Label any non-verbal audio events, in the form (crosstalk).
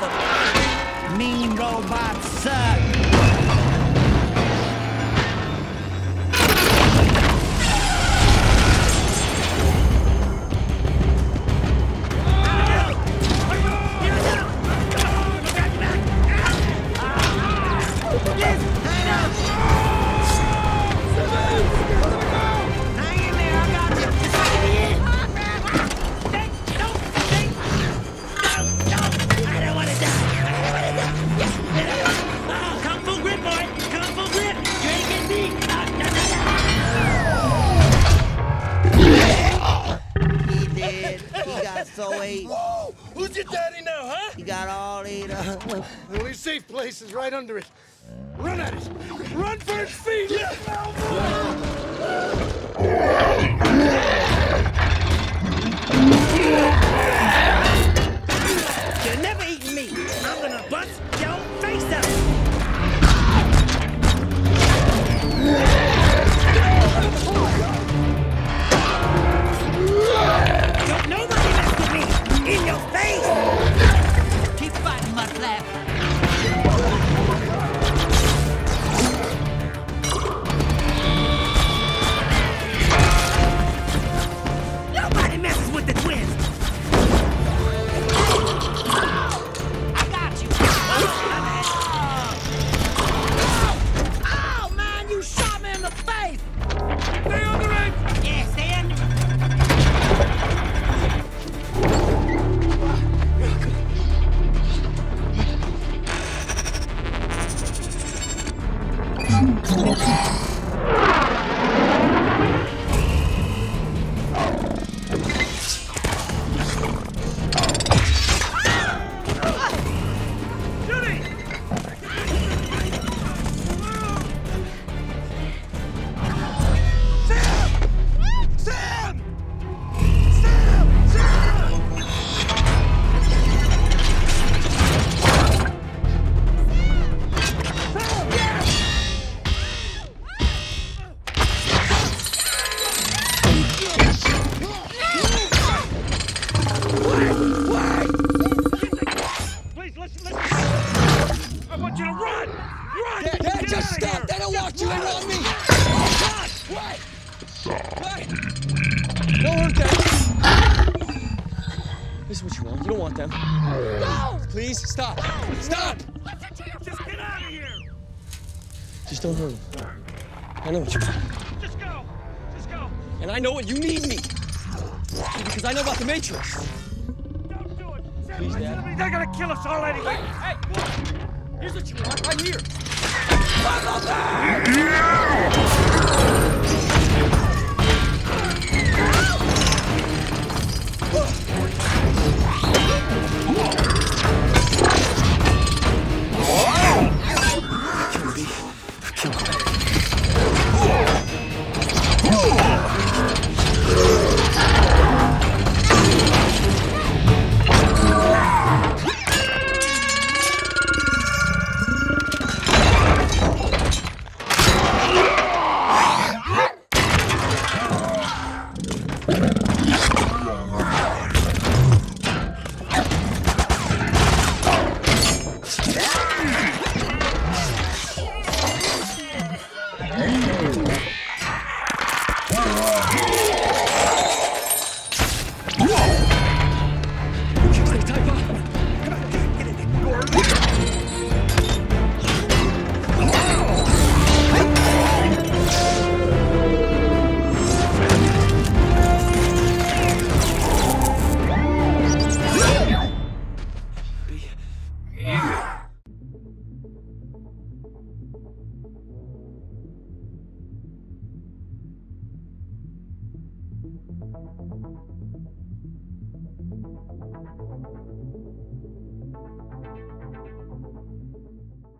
mother. Mean robots suck. Kung your daddy now, huh? He got all eight of them. The only safe place is right under it. Run at it! Run for its feet! You're (laughs) 嗯好看 Please, listen, listen! I want you to run! Run! Dad, Get just stop! here. They don't want you in on me! Oh, God! What? What? Don't hurt them! This is what you want. You don't want them. No! Please, stop! Stop! Just get out of here! Just don't hurt them. I know what you want. Just go! Just go! And I know what you need me. Because I know about the Matrix. Don't do it! Sam, Please, listen Dad. to me. They're gonna kill us all anyway! Hey, look! Here's what you want, right here. Mm-hmm. Easy.